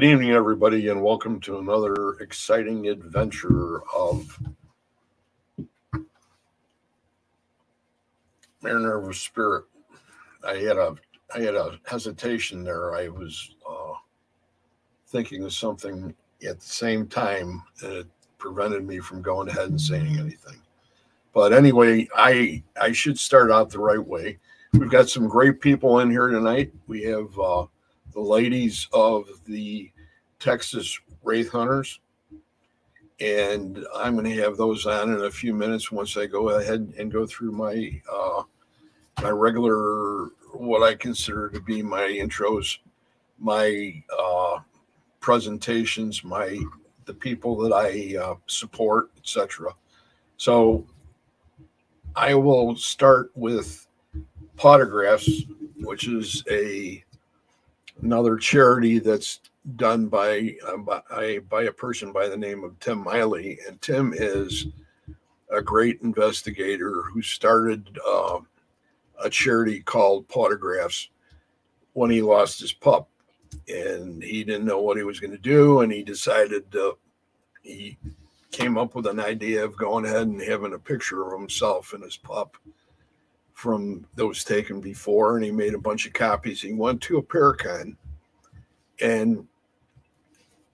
Good evening, everybody, and welcome to another exciting adventure of Mariner of Spirit. I had a I had a hesitation there. I was uh, thinking of something at the same time, and it prevented me from going ahead and saying anything. But anyway, I I should start out the right way. We've got some great people in here tonight. We have. Uh, the ladies of the Texas Wraith Hunters. And I'm going to have those on in a few minutes once I go ahead and go through my uh, my regular what I consider to be my intros, my uh, presentations, my the people that I uh, support, etc. So I will start with Potographs, which is a another charity that's done by, uh, by by a person by the name of Tim Miley, and Tim is a great investigator who started uh, a charity called Potographs when he lost his pup, and he didn't know what he was going to do, and he decided to, he came up with an idea of going ahead and having a picture of himself and his pup from those taken before, and he made a bunch of copies. He went to a Paracon and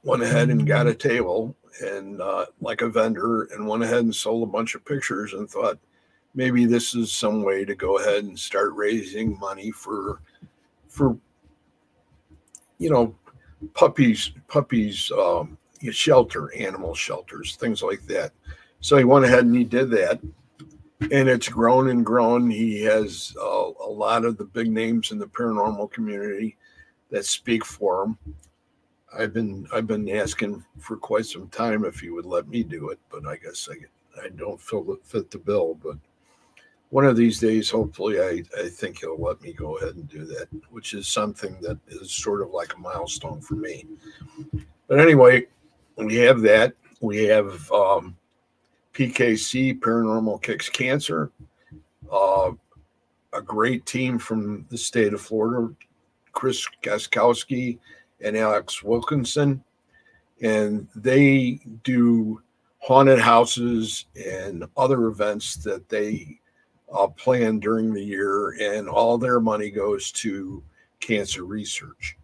went ahead and got a table and uh, like a vendor and went ahead and sold a bunch of pictures and thought maybe this is some way to go ahead and start raising money for for you know puppies puppies um, shelter animal shelters things like that so he went ahead and he did that and it's grown and grown. He has uh, a lot of the big names in the paranormal community that speak for him. I've been I've been asking for quite some time if he would let me do it, but I guess I I don't feel fit the bill. But one of these days, hopefully, I I think he'll let me go ahead and do that, which is something that is sort of like a milestone for me. But anyway, we have that. We have um, PKC Paranormal Kicks Cancer, uh, a great team from the state of Florida, Chris Gaskowski and Alex Wilkinson. And they do haunted houses and other events that they uh, plan during the year, and all their money goes to cancer research.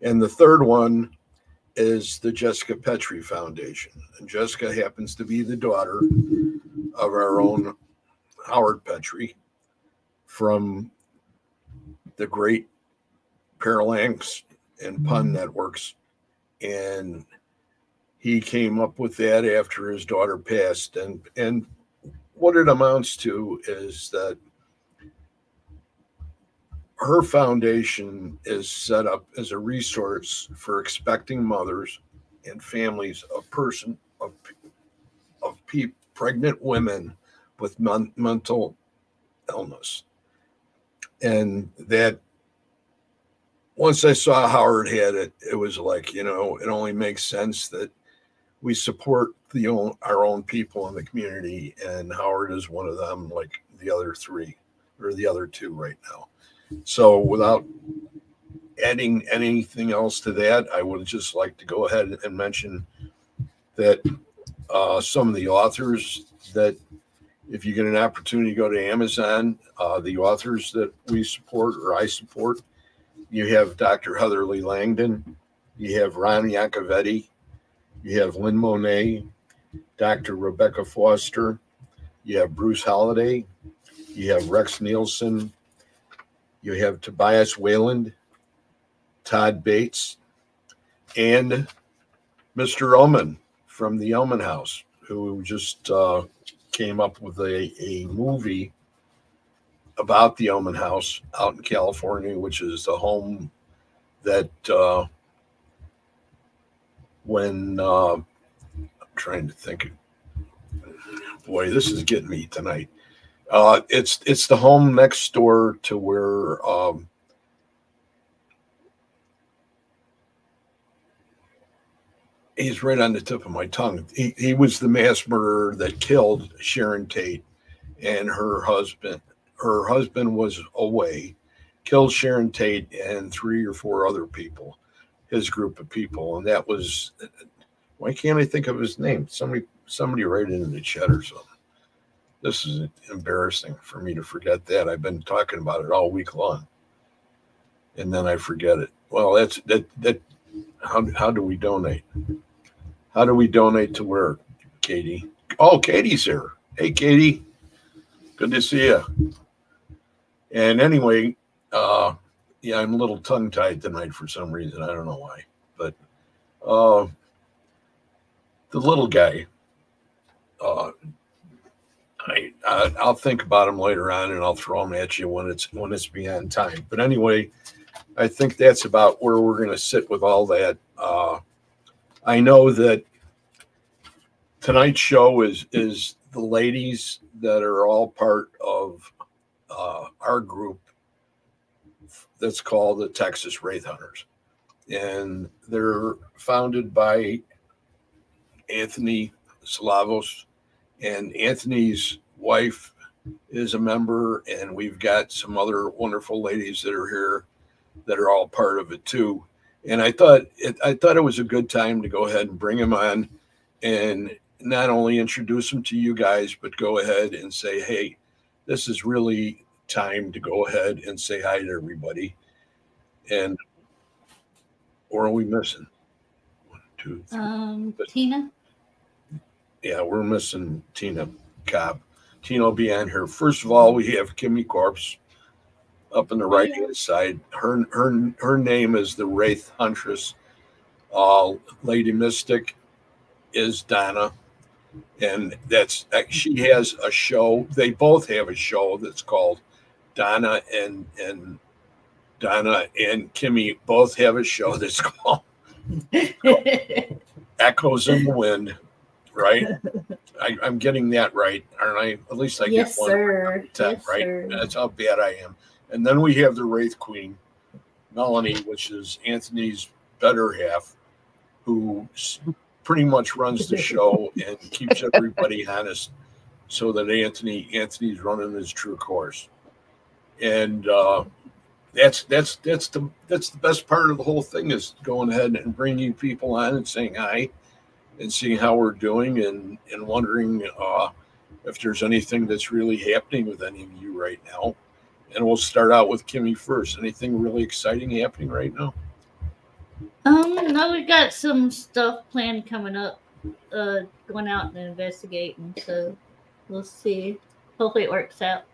And the third one is the Jessica Petrie Foundation. And Jessica happens to be the daughter of our own Howard Petrie from the great Parallax and Pun mm-hmm. Networks. And he came up with that after his daughter passed. And, and what it amounts to is that her foundation is set up as a resource for expecting mothers and families of person of of pe- pregnant women with men- mental illness. And that once i saw howard had it it was like you know it only makes sense that we support the own, our own people in the community and howard is one of them like the other three or the other two right now so without adding anything else to that, I would just like to go ahead and mention that uh, some of the authors that if you get an opportunity to go to Amazon, uh, the authors that we support or I support, you have Dr. Heatherly Langdon, you have Ron Iacovetti, you have Lynn Monet, Dr. Rebecca Foster, you have Bruce Halliday, you have Rex Nielsen, You have Tobias Wayland, Todd Bates, and Mr. Ullman from the Ullman House, who just uh, came up with a, a movie about the Ullman House out in California, which is the home that uh, when uh, I'm trying to think, boy, this is getting me tonight. Uh, it's it's the home next door to where um, he's right on the tip of my tongue. He, he was the mass murderer that killed Sharon Tate and her husband. Her husband was away, killed Sharon Tate and three or four other people, his group of people, and that was. Why can't I think of his name? Somebody, somebody write it in the chat or something. This is embarrassing for me to forget that. I've been talking about it all week long, and then I forget it. Well, that's that. That how how do we donate? How do we donate to where, Katie? Oh, Katie's here. Hey, Katie. Good to see you. And anyway, uh, yeah, I'm a little tongue tied tonight for some reason. I don't know why, but uh, the little guy. Uh, I, I I'll think about them later on, and I'll throw them at you when it's when it's beyond time. But anyway, I think that's about where we're going to sit with all that. Uh, I know that tonight's show is is the ladies that are all part of uh, our group that's called the Texas Wraith Hunters, and they're founded by Anthony Slavos, and Anthony's wife is a member, and we've got some other wonderful ladies that are here that are all part of it too. And I thought it, I thought it was a good time to go ahead and bring him on and not only introduce them to you guys, but go ahead and say, hey, this is really time to go ahead and say hi to everybody. And or are we missing? One, two, three. Um, Tina. Yeah, we're missing Tina Cobb. Tina will be on here. First of all, we have Kimmy Corpse up on the right hand side. Her her her name is the Wraith Huntress. Uh, Lady Mystic is Donna, and that's she has a show. They both have a show that's called Donna and and Donna and Kimmy both have a show that's called Echoes in the Wind. Right, I, I'm getting that right, aren't I? At least I yes, get one sir. yes, right? sir. That's how bad I am. And then we have the Wraith Queen, Melanie, which is Anthony's better half, who pretty much runs the show and keeps everybody honest, so that Anthony Anthony's running his true course. And uh, that's that's that's the that's the best part of the whole thing is going ahead and bringing people on and saying hi, and seeing how we're doing and and wondering uh, if there's anything that's really happening with any of you right now. And we'll start out with Kimmy first. Anything really exciting happening right now? Um, no, we got some stuff planned coming up. Uh, going out and investigating. So we'll see. Hopefully it works out.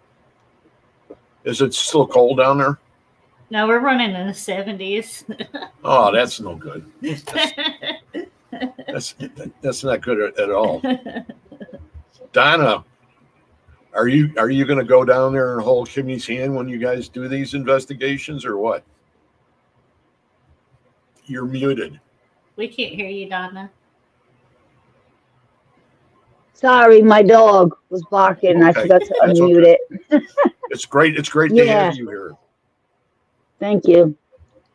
Is it still cold down there? No, we're running in the seventies. Oh, that's no good. That's that's not good at, at all. Donna, are you are you going to go down there and hold Kimmy's hand when you guys do these investigations, or what? You're muted. we can't hear you, Donna. Sorry, my dog was barking. I forgot to that's unmute okay. it. It's great. It's great to Yeah. have you here. Thank you.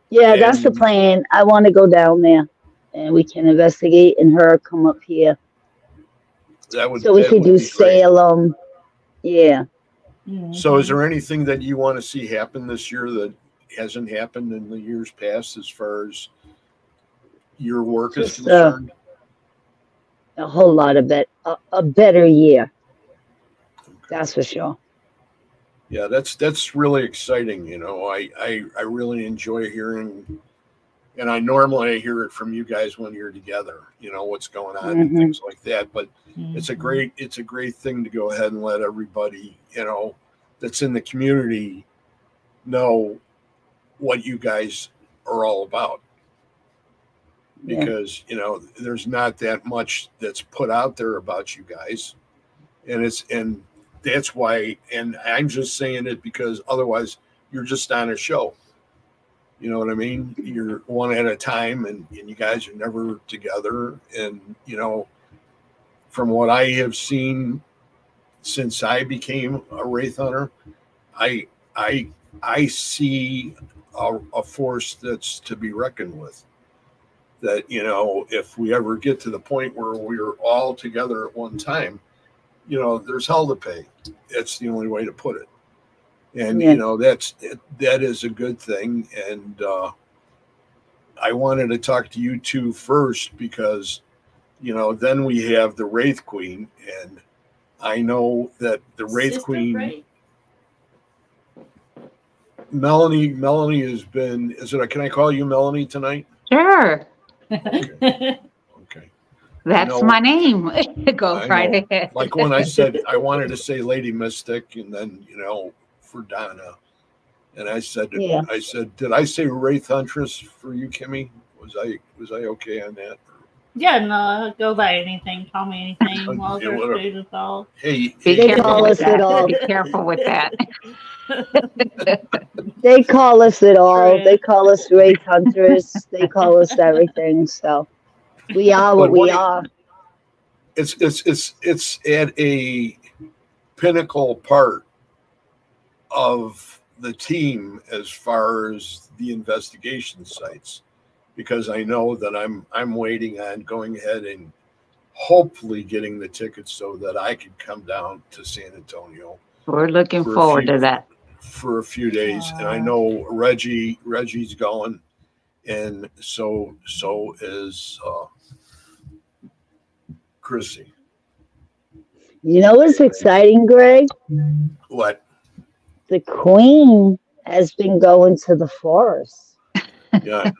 Yeah, that's the plan. I want to go down there and we can investigate and her come up here. That would So we could do be great. Salem. Yeah. So, is there anything that you want to see happen this year that hasn't happened in the years past, as far as your work is Just, uh, concerned? A whole lot of bet a, a better year. That's for sure. Yeah, that's that's really exciting. You know, I I, I really enjoy hearing, and I normally hear it from you guys when you're together. You know what's going on and Mhm. things like that. But it's a Mhm. great it's a great thing to go ahead and let everybody you know that's in the community know what you guys are all about Yeah. because you know there's not that much that's put out there about you guys and it's and that's why and i'm just saying it because otherwise you're just on a show you know what i mean? You're one at a time and, and you guys are never together. And you know from what i have seen since i became a wraith hunter i i i see a, a force that's to be reckoned with. That you know if we ever get to the point where we're all together at one time you know there's hell to pay. That's the only way to put it and Yeah. you know that's that is a good thing and uh i wanted to talk to you two first because you know then we have the wraith queen and i know that the wraith Sister queen Wraith? melanie melanie has been is it can i call you melanie tonight Sure. okay That's know- my name. Go I right know. ahead. like when I said I wanted to say Lady Mystic, and then you know for Donna, and I said Yeah. I said did I say Wraith Huntress for you, Kimmy? Was I was I okay on that? yeah, no, go by anything. Call me anything. While Yeah, there's whatever. food. Hey, Be They hey, careful call with us it all. that. Be careful with that. They call us it all. Right. They call us wraith hunters. they call us everything. So we are what what we are. it's it's it's it's at a pinnacle part of the team as far as the investigation sites because I know that I'm I'm waiting on going ahead and hopefully getting the tickets so that I can come down to San Antonio We're looking For forward few- to that. for a few days and I know Reggie Reggie's going and so so is uh Chrissy. You know what's exciting, Greg? What? The queen has been going to the forest. Yeah,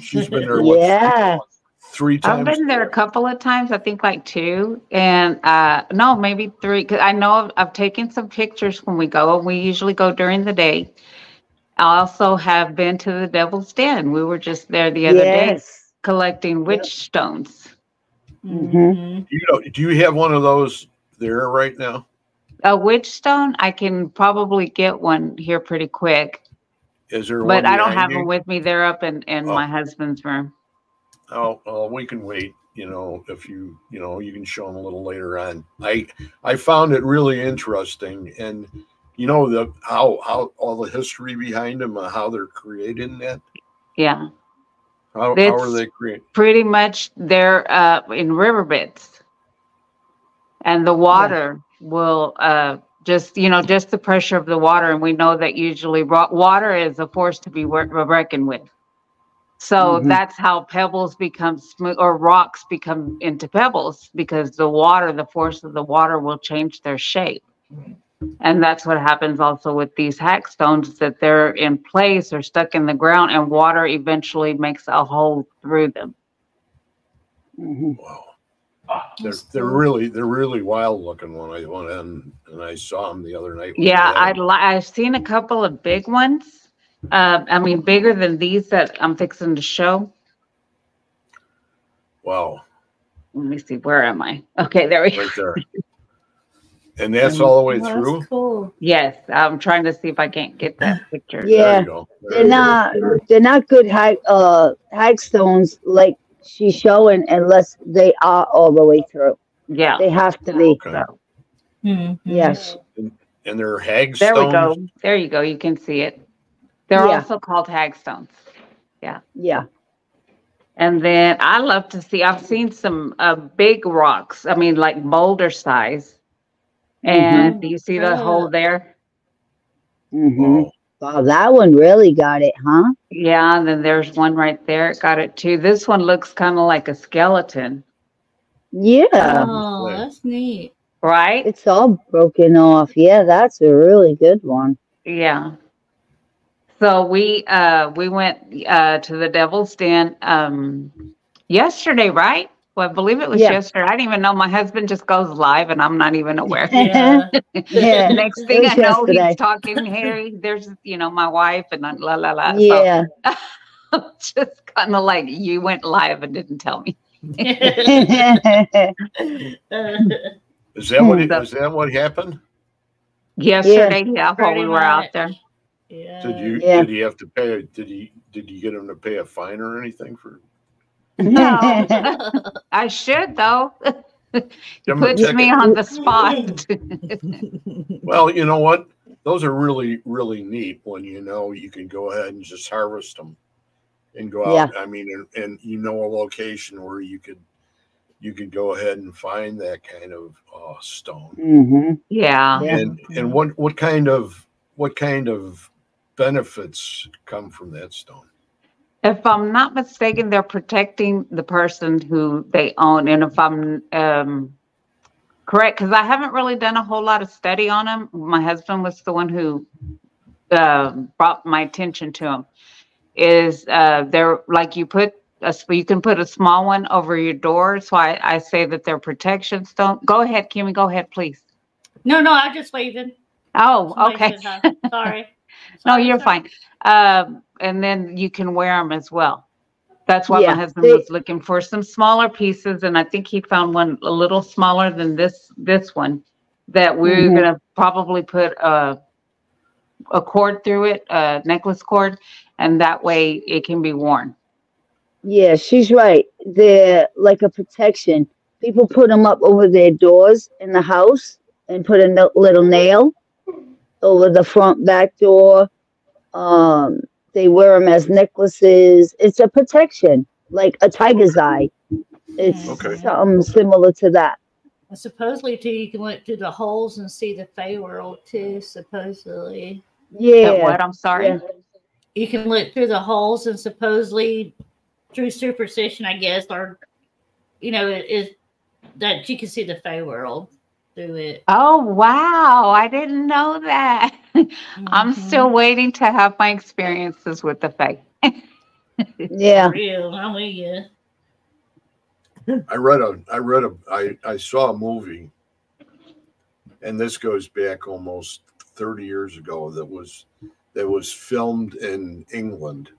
she's been there. What, Yeah. three times. I've been there a couple of times, I think like two, and uh, no, maybe three. Because I know I've, I've taken some pictures when we go. We usually go during the day. I also have been to the Devil's Den. We were just there the other day collecting witch stones. Mhm. Mhm. You know, do you have one of those there right now? A witch stone, I can probably get one here pretty quick, Is there one? but I don't have you? them with me. They're up in, in Oh. my husband's room. Oh, we can wait. You know, if you, you know, you can show them a little later on. I, I found it really interesting, and you know the how how all the history behind them, uh, how they're created, and that. Yeah. How, how are they created? pretty much they're uh, in riverbeds and the water will uh, just you know just the pressure of the water and we know that usually water is a force to be reckoned with so Mhm. that's how pebbles become smooth or rocks become into pebbles because the water the force of the water will change their shape and that's what happens also with these hag stones that they're in place or stuck in the ground and water eventually makes a hole through them Mhm. Wow. They're they're really they're really wild looking when I went in and I saw them the other night. Yeah, they had li- I've seen a couple of big ones. Uh, I mean, bigger than these that I'm fixing to show. wow, Let me see, where am I? Okay, there we go. right there. And that's all the way that's through. cool. Yes, I'm trying to see if I can't get that picture. There Yeah. you go. There They're you go. not they're not good hag uh hagstones like she's showing unless they are all the way through. Yeah, They have to be. Okay. Mhm. Yes. And they're hag there we go. There you go. You can see it. They're Yeah. also called hagstones. Yeah. Yeah. And then I love to see, I've seen some uh, big rocks, I mean, like boulder size. And do you see the hole there? hmm Wow. Wow, that one really got it, huh? Yeah, and then there's one right there. It got it too. This one looks kind of like a skeleton, Yeah. Oh, Yeah. that's neat. right? It's all broken off. Yeah, that's a really good one. Yeah. So we uh we went uh to the Devil's Den um yesterday, right? Well, I believe it was Yeah. yesterday. I didn't even know. My husband just goes live and I'm not even aware. Yeah. Yeah. Next thing I know, yesterday. he's talking, Harry, there's, you know, my wife and I- la, la, la. So Yeah. just kind of like, you went live and didn't tell me. Is that what, it- is that what happened? Yesterday, yeah, while we were out there. yeah. Did you, Yeah. did he have to pay, did he, did you get him to pay a fine or anything for? No, I should though. Give a Puts me ticket? on the spot. Well, you know what? Those are really, really neat when you know you can go ahead and just harvest them and go out. I mean, and, and you know a location where you could, you could go ahead and find that kind of uh, stone. hmm Yeah. Yeah. And and what what kind of what kind of benefits come from that stone? If I'm not mistaken, they're protecting the person who they own. And if I'm um, correct, because I haven't really done a whole lot of study on them. My husband was the one who uh, brought my attention to them. Is uh, they're like you put a, you can put a small one over your door. So I, I say that they're protection stone. Go ahead, Kimmy. Go ahead, please. no, no, I'm just waving. Oh, Somebody okay. Sorry. No, you're fine. Um, and then you can wear them as well. That's why Yeah, my husband they- was looking for some smaller pieces, and I think he found one a little smaller than this this one that we're Mhm. gonna probably put a a cord through it, a necklace cord, and that way it can be worn. Yeah, she's right. They're like a protection. People put them up over their doors in the house and put a no- little nail over the front back door. Um, they wear them as necklaces. It's a protection, like a tiger's eye. It's Okay. something similar to that. And supposedly too, you can look through the holes and see the Fey world too. Supposedly, That Yeah. what? I'm sorry. yeah. you can look through the holes and supposedly through superstition, I guess, or you know, it is that you can see the Fey world through it. Oh wow! I didn't know that. I'm Mhm. still waiting to have my experiences with the faith. Yeah. real. I'm with you. I read a I read a I, I saw a movie and this goes back almost 30 years ago that was that was filmed in England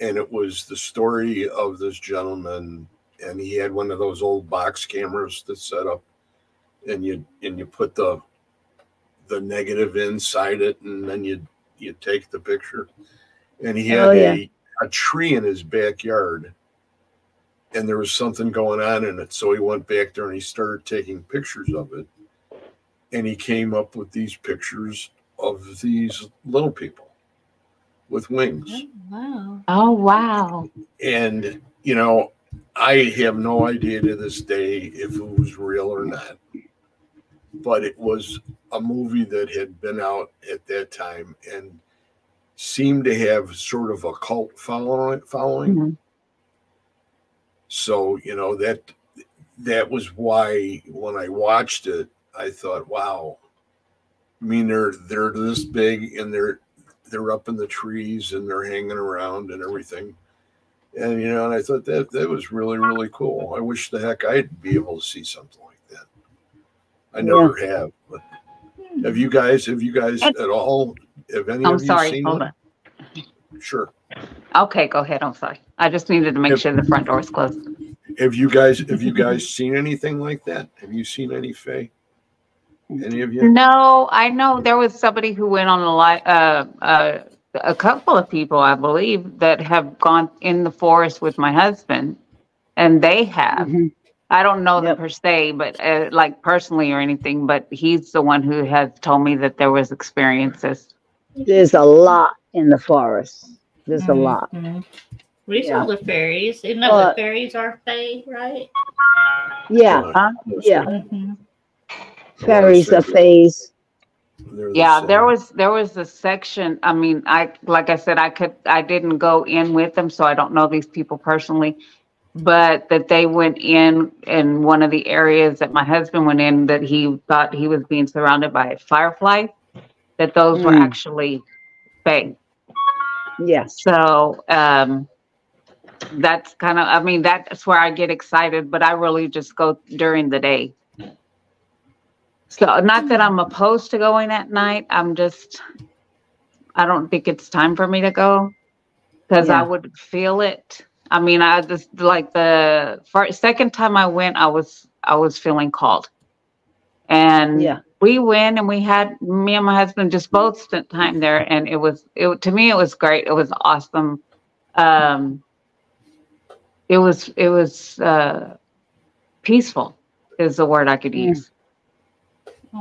and it was the story of this gentleman and he had one of those old box cameras that set up and you and you put the the negative inside it and then you you take the picture and he had Oh, yeah. a, a tree in his backyard and there was something going on in it so he went back there and he started taking pictures of it and he came up with these pictures of these little people with wings Oh, wow. Oh wow! and you know i have no idea to this day if it was real or not but it was a movie that had been out at that time and seemed to have sort of a cult following following. Mhm. so you know that that was why when i watched it i thought wow. I mean they're they're this big and they're they're up in the trees and they're hanging around and everything. And you know and i thought that that was really really cool. I wish the heck i'd be able to see something like that i never have but have you guys have you guys at all have any I'm of you sorry. seen Hold it? on. sure Okay, go ahead. I'm sorry. I just needed to make Yep. sure the front door is closed. have you guys have you guys seen anything like that have you seen any fae any of you No, I know there was somebody who went on a li- uh, uh, a couple of people, I believe, that have gone in the forest with my husband, and they have. Mhm. I don't know them Yep. per se, but uh, like personally or anything. But he's the one who has told me that there was experiences. There's a lot in the forest. There's a lot. Mhm. We Yeah. saw the fairies. You know Uh, the fairies are Fey, right? Yeah. Huh? Yeah. Mhm. Fairies are phase. They're the Yeah, there was there was a section. I mean, I like I said, I could I didn't go in with them, so I don't know these people personally. But that they went in in one of the areas that my husband went in that he thought he was being surrounded by fireflies. That those were Mm. actually fake. Yes. So um, that's kind of, I mean, that's where I get excited, but I really just go during the day. So not that I'm opposed to going at night, I'm just, I don't think it's time for me to go. Cause I Yeah. would feel it. I mean, I just, like the first, second time I went, I was, I was feeling called. And Yeah. we went and we had, me and my husband just both spent time there and it was, it, to me, it was great. It was awesome. Um, it was, it was, uh, peaceful is the word I could Mm. use.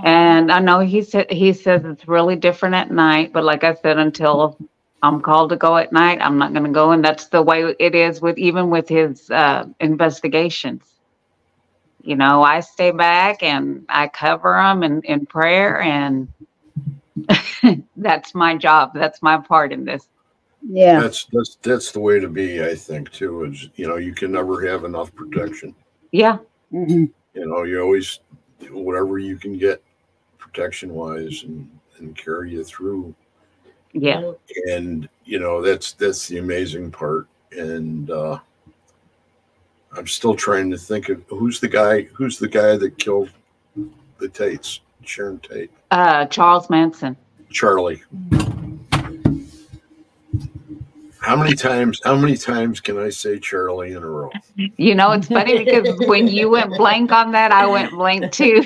And I know he said, he says it's really different at night, but like I said, until I'm called to go at night, I'm not gonna go. And that's the way it is with, even with his, uh, investigations. You know, I stay back and I cover them in, in prayer and that's my job. That's my part in this. Yeah. That's, that's, that's the way to be, I think, too, is, you know, you can never have enough protection. Yeah, hmm You know, you always, whatever you can get protection wise and, and carry you through. Yeah. And, you know, that's, that's the amazing part. And, uh, I'm still trying to think of who's the guy, who's the guy that killed the Tates, Sharon Tate, Uh, Charles Manson. Charlie. How many times, how many times can I say Charlie in a row? You know, it's funny because when you went blank on that, I went blank too.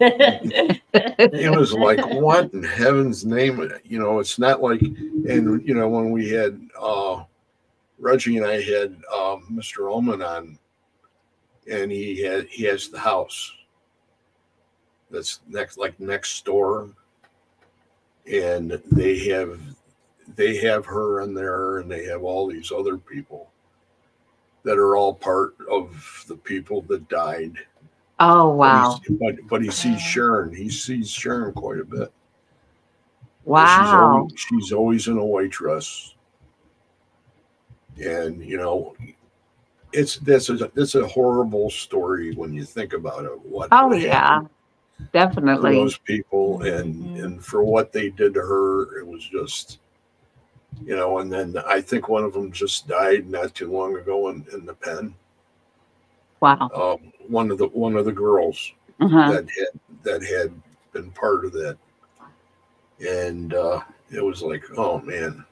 it was like what in heaven's name you know it's not like and you know when we had uh reggie and i had um mr oman on and he had he has the house that's next like next door and they have they have her in there and they have all these other people that are all part of the people that died Oh, but wow. But, but he sees Sharon. He sees Sharon quite a bit. She's Wow. always, she's always in a white dress. And you know, it's that's a that's a horrible story when you think about it. What Oh, yeah. Definitely. those people and Mhm. and for what they did to her, it was just you know, and then I think one of them just died not too long ago in, in the pen. Wow. Um, one of the one of the girls. Uh-huh. that had that had been part of that and uh it was like oh man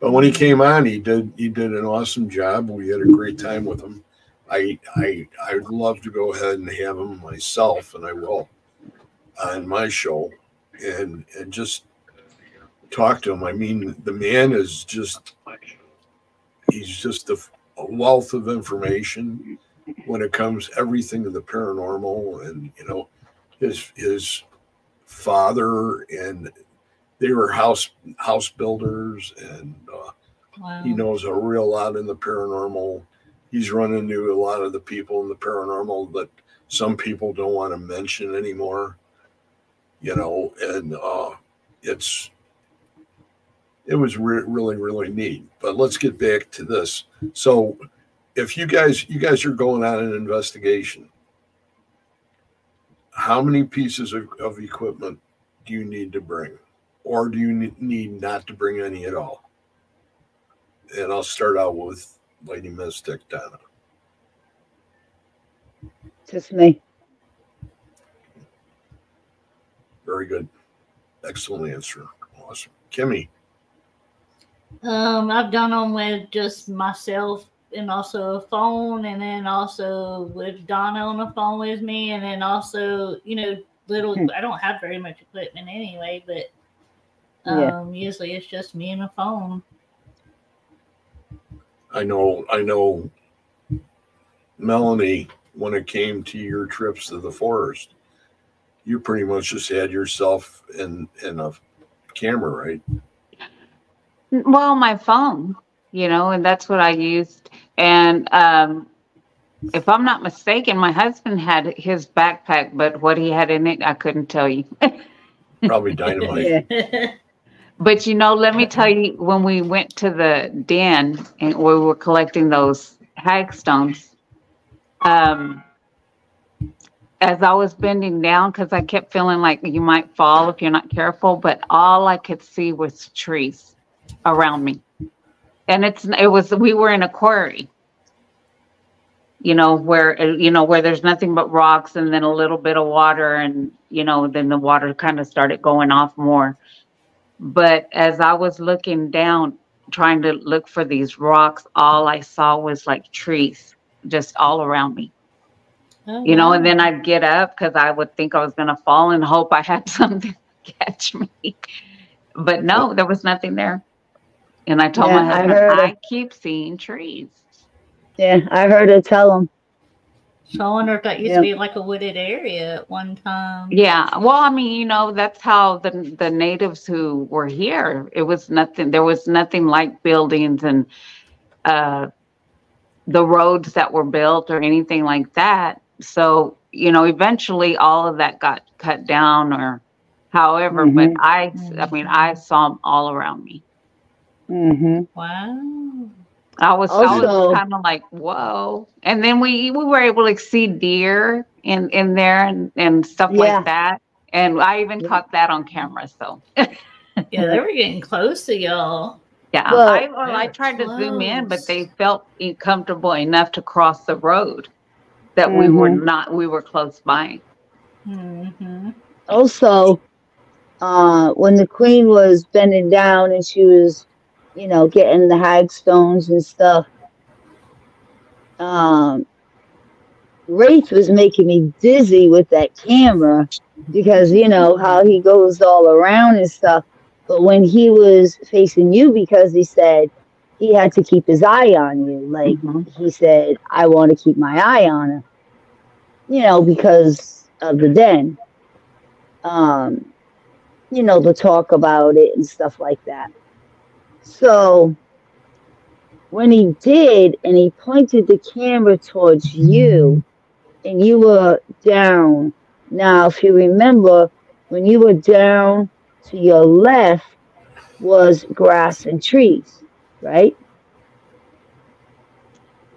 but when he came on he did he did an awesome job we had a great time with him i i i would love to go ahead and have him myself and i will on my show and and just talk to him i mean the man is just he's just a, a wealth of information when it comes everything to the paranormal and you know his his father and they were house house builders and uh, wow. he knows a real lot in the paranormal he's run into a lot of the people in the paranormal that some people don't want to mention anymore you know and uh it's it was re- really really neat but let's get back to this. So if you guys you guys are going on an investigation how many pieces of, of equipment do you need to bring? Or do you need not to bring any at all? And i'll start out with lady mystic donna. Just me. very good. Excellent answer. Awesome. Kimmy Um, I've done them with just myself and also a phone, and then also with Donna on the phone with me, and then also, you know, little. Hmm. I don't have very much equipment anyway, but Yeah. um, usually it's just me and a phone. i know i know melanie when it came to your trips to the forest you pretty much just had yourself in in a camera right Well, my phone, you know, and that's what I used. And um, if I'm not mistaken, my husband had his backpack, but what he had in it, I couldn't tell you. probably dynamite Yeah. But you know, let me tell you, when we went to the den and we were collecting those hagstones, um, as I was bending down, because I kept feeling like you might fall if you're not careful, but all I could see was trees around me. and it's it was we were in a quarry you know where you know where there's nothing but rocks and then a little bit of water and you know then the water kind of started going off more. But as i was looking down trying to look for these rocks all i saw was like trees just all around me. Oh, you know and then i'd get up because i would think i was going to fall and hope i had something to catch me. But no there was nothing there and i told my Yeah, I husband heard I, keep seeing trees Yeah, I heard her tell him. So I wonder if that used Yeah. to be like a wooded area at one time. yeah well i mean you know that's how the the natives who were here it was nothing there was nothing like buildings and uh the roads that were built or anything like that so you know eventually all of that got cut down or however Mhm. but i i mean i saw them all around me Mm-hmm. Wow. I was, I was kind of like, whoa. And then we we were able to see deer in in there and and stuff Yeah. like that. And I even Yeah. caught that on camera. So Yeah, they were getting close to y'all. yeah, Well- I well, I tried to zoom in, but they felt comfortable enough to cross the road that we were Mhm. not. We were close by. Mm-hmm. Also, uh, when the queen was bending down and she was, you know, getting the hagstones and stuff, um, Wraith was making me dizzy with that camera because you know how he goes all around and stuff. But when he was facing you, because he said he had to keep his eye on you, like Mhm. he said, I want to keep my eye on her, you know, because of the den. Um, you know, the talk about it and stuff like that. So when he did, and he pointed the camera towards you, and you were down. Now, if you remember, when you were down to your left was grass and trees, right?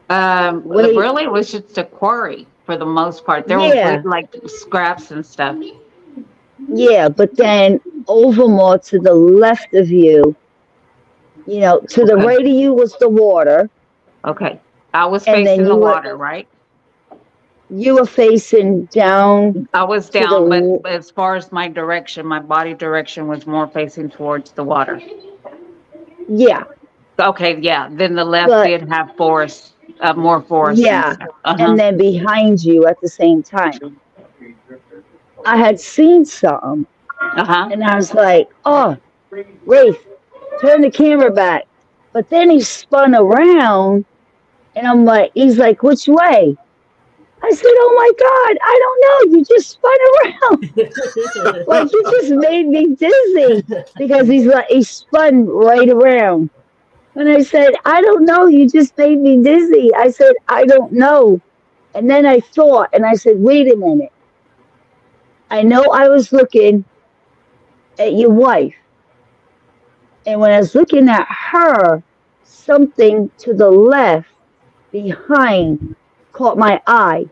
Um, Wait. really, it was just a quarry for the most part. There Yeah. was like scraps and stuff. Yeah, but then over more to the left of you, you know, to the Okay. right of you was the water. Okay, I was And facing the were- water, right? You were facing down. I was To the down, but as far as my direction, my body direction was more facing towards the water. Yeah, Okay, yeah, then the left But- did have forest, uh, more forest. and Yeah, stuff. Uh-huh. and then behind you at the same time. I had seen some. Uh-huh. and I was like, "Oh, Wraith, turn the camera back." But then he spun around, and I'm like, "He's like, which way?" I said, "Oh my God, I don't know. You just spun around, like you just made me dizzy." because he's like he spun right around. And I said, I don't know, you just made me dizzy. I said, I don't know. And then I thought and I said, wait a minute. I know I was looking at your wife. And when I was looking at her, something to the left behind caught my eye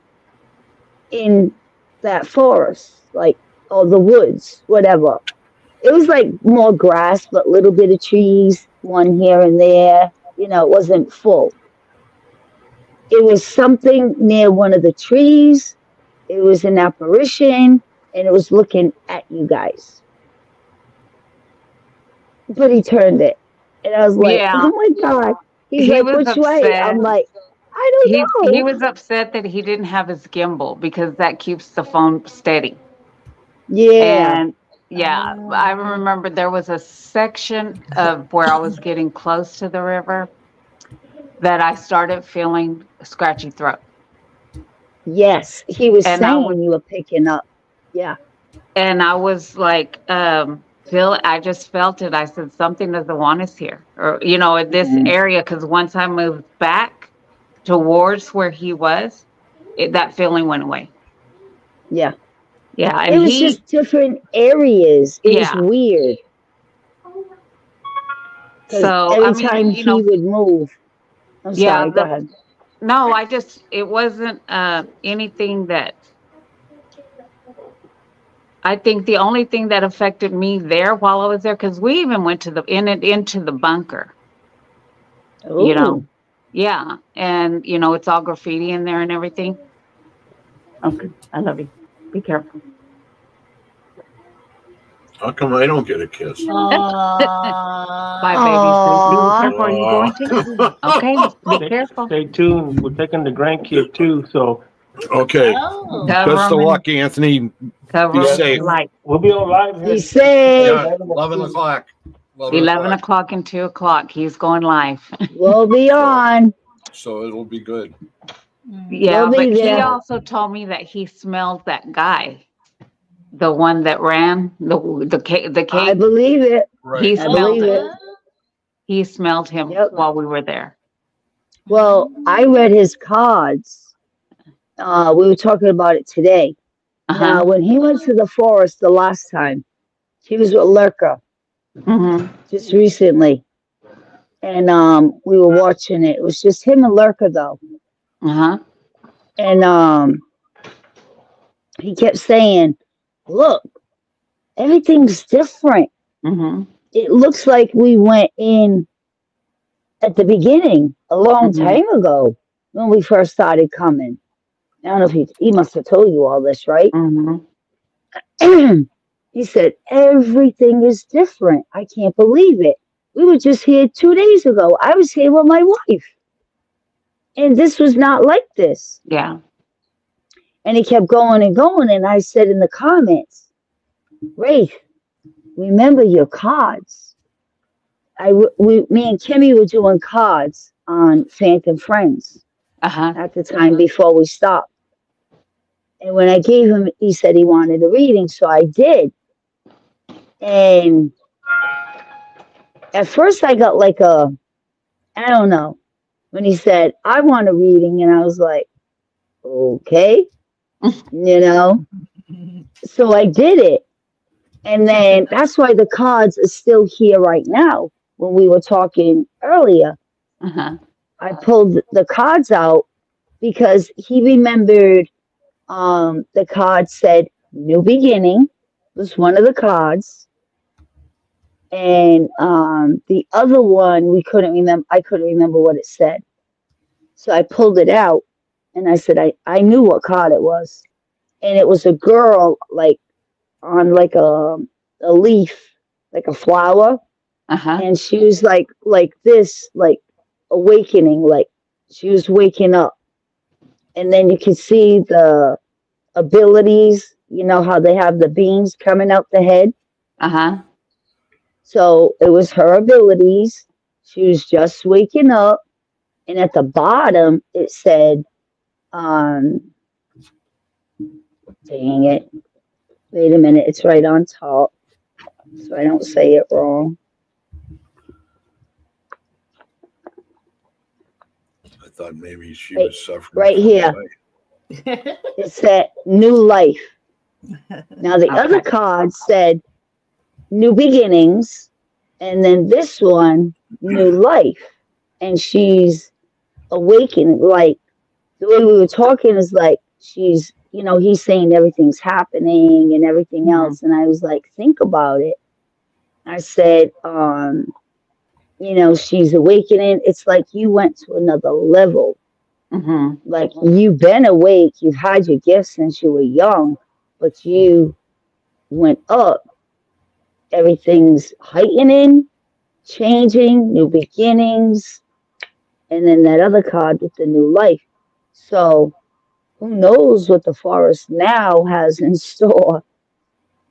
in that forest, like or the woods, whatever it was like more grass, but little bit of trees, one here and there. You know, it wasn't full. It was something near one of the trees. It was an apparition, and it was looking at you guys. But he turned it, and I was like, Yeah. "Oh my god!" He's He like, was "Which way?" upset. I'm like, "I don't He, know." he was upset that he didn't have his gimbal because that keeps the phone steady. yeah, And yeah, Oh. I remember there was a section of where I was getting close to the river that I started feeling a scratchy throat. yes, he was And saying was- you were picking up. Yeah, And I was like, um, feel I just felt it. I said, something doesn't want us here. Or, you know, in this Mhm. area, because once I moved back towards where he was, it, that feeling went away. yeah. Yeah. it was he, just different areas. It Yeah. was weird. So, I every mean, time you know- he would move, I'm Yeah, sorry. Go ahead. no, I just, it wasn't uh, anything that I think the only thing that affected me there while I was there, because we even went to the in it into the bunker, You know. Yeah, and you know, it's all graffiti in there and everything. Okay, I love you. Be careful. How come I don't get a kiss? Bye, baby. Be careful. Are you going to? Okay, be careful. Stay tuned. We're taking the grandkid too, so Okay, Oh. Cover best of 'em in- luck, Anthony. Cover Be 'em in safe. light. we'll be on live here. Be safe. Yeah, eleven o'clock. Eleven o'clock and two o'clock. He's going live. We'll be on. So it'll be good. Mm. Yeah, We'll be but he also told me that he smelled that guy, the one that ran the the ca- the I believe it. Right. He I smelled it. it. He smelled him Yep. while we were there. Well, I read his cards. Uh, we were talking about it today. Uh-huh. Now, when he went to the forest the last time, he was with Lurka hmm just recently. And um, we were watching it. It was just him and Lurka, though. Uh-huh. And um, he kept saying, Look, everything's different. hmm It looks like we went in at the beginning a long Mhm. time ago when we first started coming. I don't know if he, he must have told you all this, right? hmm he said, Everything is different. I can't believe it. We were just here two days ago. I was here with my wife. And this was not like this. Yeah. And he kept going and going. And I said in the comments, Rafe, remember your cards. I, we, me and Kimmy were doing cards on Phantom Friends Uh-huh. at the time before we stopped. And when I gave him, he said he wanted a reading, so I did. And at first, I got like a, I don't know, when he said, I want a reading, and I was like, okay, you know? So I did it. And then that's why the cards are still here right now when we were talking earlier. Uh-huh. I pulled the cards out because he remembered um, the card said new beginning was one of the cards. And um, the other one we couldn't remember I couldn't remember what it said. So I pulled it out and I said I, I knew what card it was. And it was a girl like on like a a leaf, like a flower Uh-huh. and she was like like this like awakening like she was waking up and then you can see the abilities you know how they have the beams coming out the head. Uh-huh. so it was her abilities. She was just waking up and at the bottom it said um dang it. Wait a minute it's right on top so i don't say it wrong thought maybe she Right- was suffering. right here. anxiety. it said new life. Now the other card said new beginnings, and then this one new life, and she's awakening. Like the way we were talking is like she's, you know, he's saying everything's happening and everything else, and I was like, think about it. I said, um, you know, she's awakening. It's like you went to another level hmm like you've been awake, you've had your gifts since you were young, but you went up. Everything's heightening, changing, new beginnings, and then that other card with the new life. So, who knows what the forest now has in store?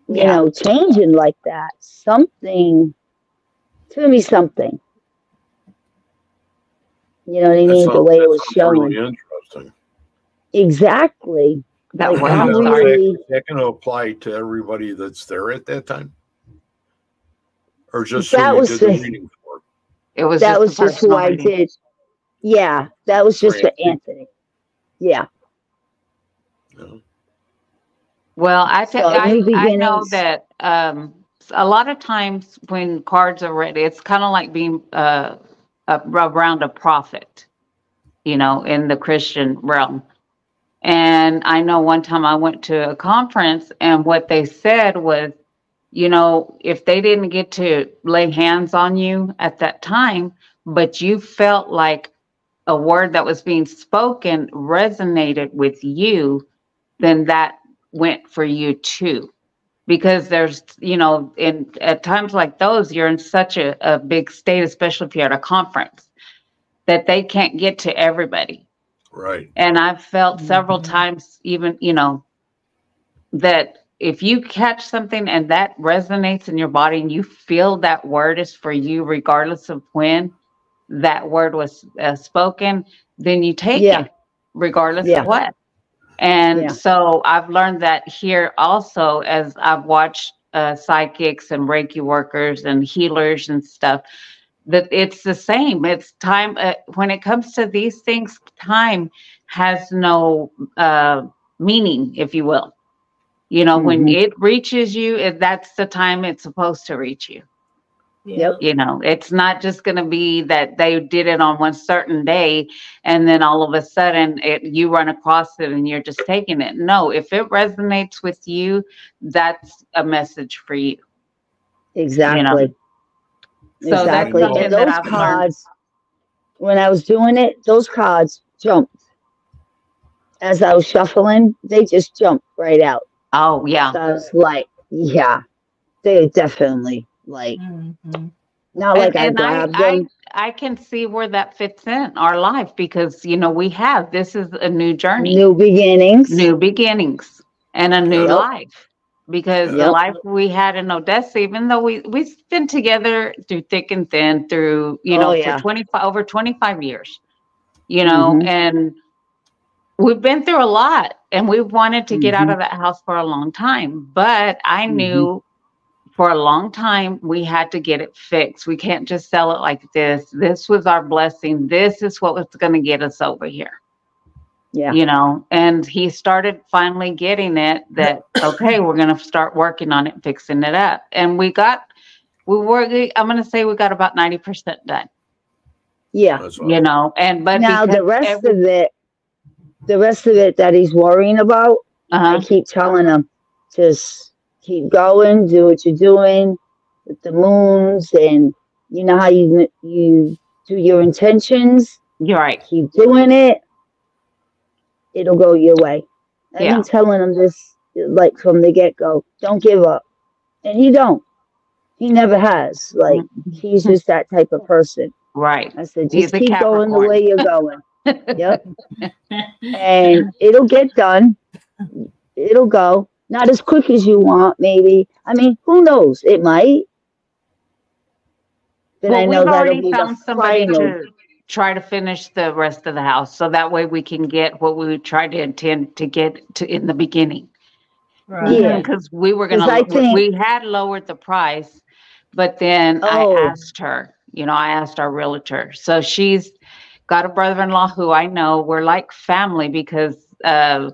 You Yeah. know, changing like that. Something, it's gonna be something. You know what I That mean? The way it was sounds showing. Really interesting. Exactly. That Like, was I'm Is I'm that- really- that going to apply to everybody that's there at that time? Or just That who was did the the- reading for? It was that just was just who I did. Yeah, that was just For for Anthony. Yeah. No? Well, I think So, I, I know that um, a lot of times when cards are read, it's kind of like being uh, around a prophet, you know, in the Christian realm. And I know one time I went to a conference, and what they said was, you know, if they didn't get to lay hands on you at that time, but you felt like a word that was being spoken resonated with you, then that went for you too. Because there's, you know, in at times like those, you're in such a, a big state, especially if you're at a conference, that they can't get to everybody. Right. And I've felt several Mhm. times, even, you know, that if you catch something and that resonates in your body and you feel that word is for you, regardless of when that word was uh, spoken, then you take Yeah. it, regardless Yeah. of what. And Yeah. so I've learned that here also as I've watched uh, psychics and Reiki workers and healers and stuff, that it's the same. It's time uh, when it comes to these things, time has no uh, meaning, if you will. You know, when Mhm. it reaches you, that's the time it's supposed to reach you. Yep. You know, it's not just going to be that they did it on one certain day and then all of a sudden it you run across it and you're just taking it. No, if it resonates with you, that's a message for you. Exactly. So that's exactly. And those I've learned. cards, when I was doing it, those cards jumped. As I was shuffling, they just jumped right out. Oh yeah. So I was like, yeah, they definitely like Mhm. not like I and I, grabbed I, them. I can see where that fits in our life because you know we have this is a new journey, New beginnings. new beginnings, and a new Yep. life. Because the life we had in Odessa, even though we we've been together through thick and thin, through you know Oh, yeah. for twenty five over twenty five years, you know, Mhm. and we've been through a lot, and we wanted to get out Mhm. of that house for a long time. But I Mhm. knew for a long time we had to get it fixed. We can't just sell it like this. This was our blessing. This is what was going to get us over here. Yeah. You know, and he started finally getting it that okay, we're going to start working on it, fixing it up. And we got we were I'm going to say we got about 90% done, Yeah. That's you know. And but now the rest every- of it, the rest of it that he's worrying about, I uh-huh, keep telling him, just keep going, do what you're doing with the moons, and you know how you you do your intentions. you're right. Keep doing it. It'll go your way. I've Yeah. been telling him this like from the get go. Don't give up, and he don't. He never has. Like he's just that type of person. Right. I said, just keep going the way you're going. yep. And it'll get done. It'll go. Not as quick as you want, maybe. I mean, who knows? It might. But well, I know we've already found somebody final. to try to finish the rest of the house, so that way we can get what we tried to intend to get to in the beginning. Right. Yeah. because we were gonna, lo- think- we had lowered the price, but then Oh. I asked her, you know, I asked our realtor. So she's got a brother-in-law who I know. We're like family because uh,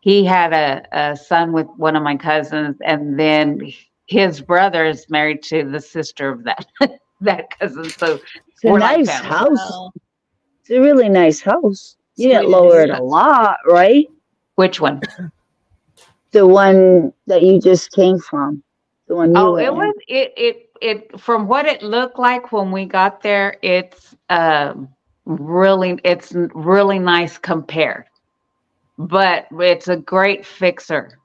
he had a, a son with one of my cousins, and then his brother is married to the sister of that that cousin. So It's a we're like nice house. Wow. It's a really nice house. You didn't Sweet. lower it a lot, right? which one? The one that you just came from. The one you Oh, were it in. was it it it from what it looked like when we got there. It's um really it's really nice compared, but it's a great fixer.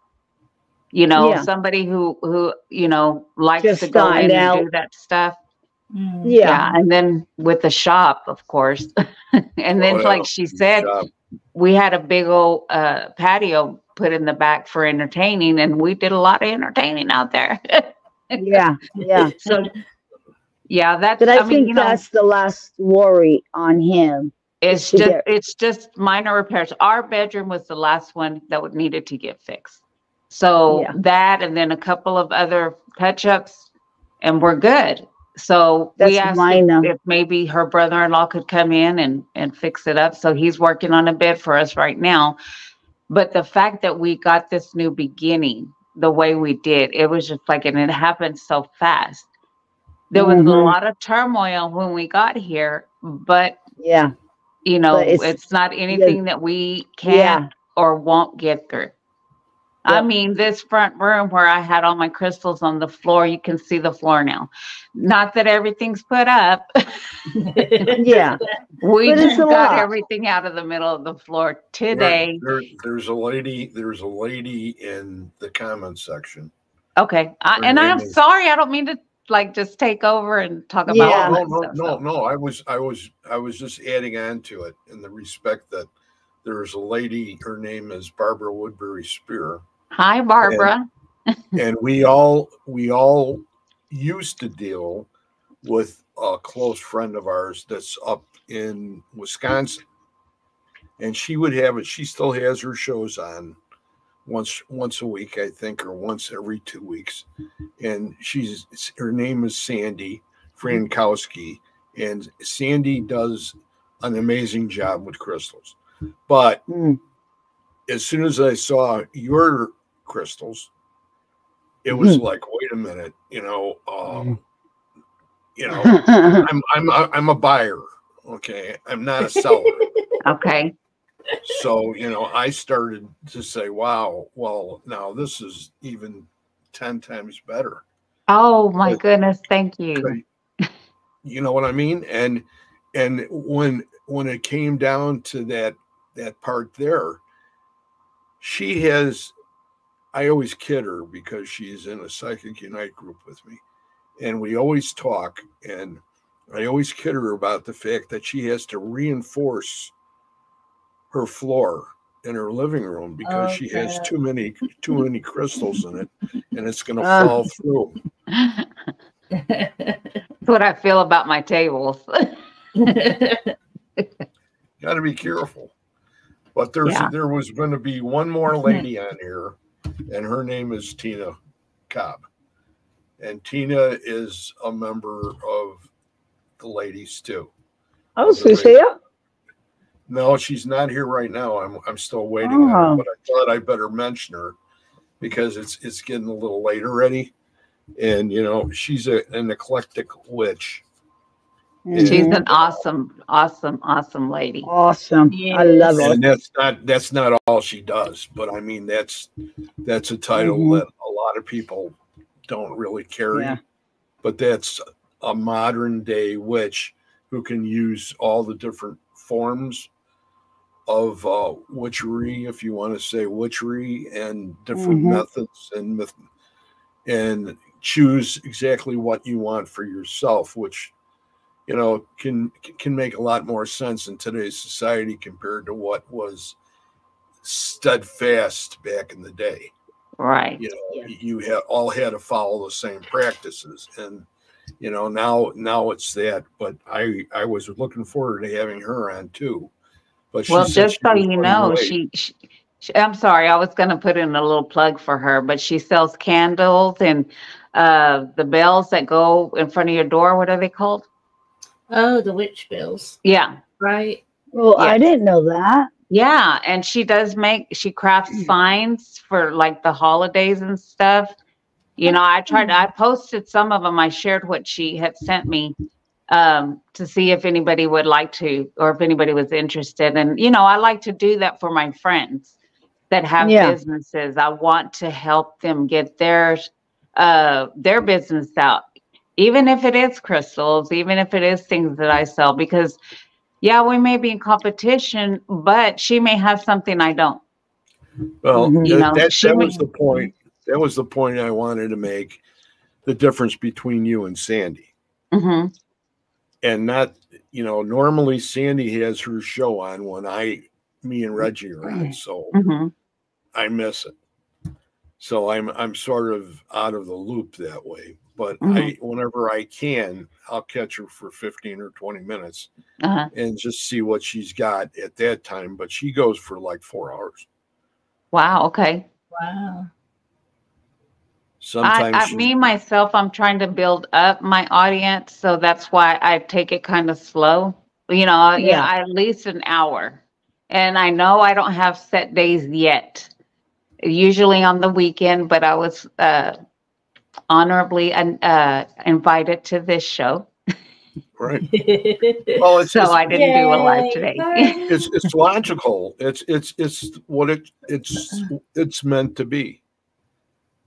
You know, Yeah. somebody who who you know likes Just to go starting in and do that stuff. Mm. Yeah. Yeah, and then with the shop, of course, and then Oh, like she said, Shop. we had a big old uh, patio put in the back for entertaining, and we did a lot of entertaining out there. Yeah. Yeah. so yeah that's But I, i, mean think you know that's the last worry on him. It's just get- it's just minor repairs our bedroom was the last one that would needed to get fixed so Yeah. that and then a couple of other touch-ups and we're good so we asked if, minor. if maybe her brother-in-law could come in and and fix it up so he's working on a bed for us right now but the fact that we got this new beginning the way we did it was just like and it happened so fast there was a Mhm. lot of turmoil when we got here but Yeah. You know it's, it's- not anything that we can't Yeah. or won't get through i mean this front room where i had all my crystals on the floor you can see the floor now not that everything's put up Yeah. We But just got lot. everything out of the middle of the floor today. There, there's a lady, there's a lady in the comment section. Okay, I, and I'm is- sorry, I don't mean to like just take over and talk about Yeah. all No, no, no, no, I was, I was, I was just adding on to it in the respect that there's a lady, her name is Barbara Woodbury Spear. Hi, Barbara. and we all we all used to deal with a close friend of ours that's up in Wisconsin. And she would have it, she still has her shows on once once a week, I think, or once every two weeks. And she's her name is Sandy Frankowski. And Sandy does an amazing job with crystals. But Mm. as soon as I saw your crystals, it was like, wait a minute, you know, uh, you know, I'm I'm I'm a buyer, okay, I'm not a seller. Okay. So you know, I started to say, wow, well, now this is even ten times better. Oh my But- goodness, thank you. You know what I mean? And and when when it came down to that that part there, she has I always kid her because she's in a psychic unite group with me. And we always talk and I always kid her about the fact that she has to reinforce her floor in her living room because she has too many too many crystals in it and it's gonna Ah. fall through. That's what I feel about my tables. got to be careful. But there's Yeah. there was going to be one more lady on here, and her name is Tina Cobb, and Tina is a member of the ladies too. Oh, she's here? No, she's not here right now. I'm I'm still waiting on her, Oh. but I thought I better mention her because it's it's getting a little late already, and you know she's a, an eclectic witch. She's an awesome, awesome, awesome lady. Awesome. I love it. and that's not that's not all she does but i mean that's that's a title Mhm. that a lot of people don't really carry Yeah. but that's a modern day witch who can use all the different forms of uh, witchery if you want to say witchery and different Mhm. methods and myth and choose exactly what you want for yourself which you know can can make a lot more sense in today's society compared to what was steadfast back in the day Right. you know Yeah. you had all had to follow the same practices and you know now now it's that but i i was looking forward to having her on too but Well, said just so you know, she, she, she, I'm sorry, I was going to put in a little plug for her, but she sells candles and uh, the bells that go in front of your door. What are they called? oh, the witch bells. Yeah. right? Well, I didn't know that. Yeah. And she does make, she crafts signs for like the holidays and stuff. You know, I tried, I posted some of them. I shared what she had sent me um, to see if anybody would like to, or if anybody was interested. And, you know, I like to do that for my friends that have Yeah. businesses. I want to help them get their, uh, their business out, even if it is crystals, even if it is things that I sell, because yeah, we may be in competition, but she may have something I don't. well. You know, that, that was the point that was the point i wanted to make the difference between you and sandy hmm and not you know normally sandy has her show on when i me and reggie are on so hmm I miss it. So I'm I'm sort of out of the loop that way. But Mhm. I whenever I can, I'll catch her for 15 or 20 minutes Uh-huh. and just see what she's got at that time. But she goes for like four hours. Wow. Okay. Wow. Sometimes I, I, me myself, I'm trying to build up my audience, so that's why I take it kind of slow. You know, yeah, Yeah. at least an hour, and I know I don't have set days yet. Usually on the weekend, but I was uh, honorably uh, invited to this show, right. Well, it's so it's, I didn't do a live today. it's it's logical. It's it's it's what it it's it's meant to be.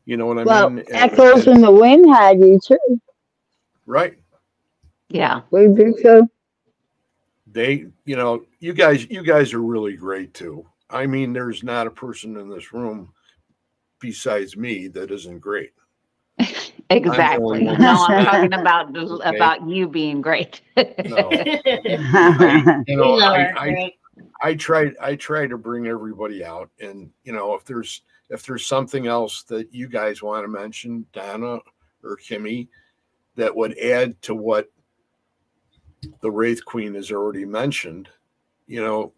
You know what I Well, mean? And- Echoes and- in the Wind had you too. right. Yeah. We think so. they you know you guys you guys are really great too i mean there's not a person in this room besides me that isn't great Exactly. one No, I'm talking about about you being great. no you know We I, her, I Greg. i try i try to bring everybody out and you know if there's if there's something else that you guys want to mention donna or kimmy that would add to what the wraith queen has already mentioned you know